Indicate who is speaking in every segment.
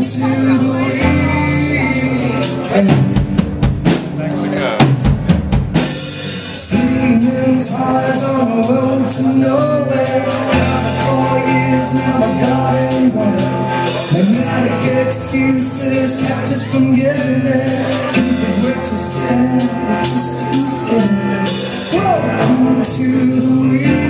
Speaker 1: Mexico.
Speaker 2: On the road to nowhere four years Magnetic excuses kept us from getting there we're too scared, we're just too scared Welcome to the week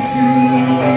Speaker 2: To.